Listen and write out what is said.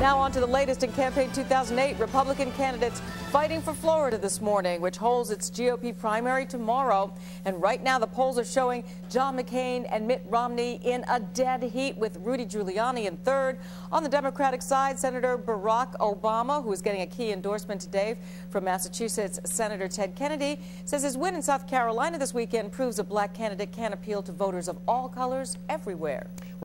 Now on to the latest in campaign 2008. Republican candidates fighting for Florida this morning, which holds its GOP primary tomorrow. And right now the polls are showing John McCain and Mitt Romney in a dead heat with Rudy Giuliani in third. On the Democratic side, Senator Barack Obama, who is getting a key endorsement today from Massachusetts Senator Ted Kennedy, says his win in South Carolina this weekend proves a black candidate can appeal to voters of all colors everywhere.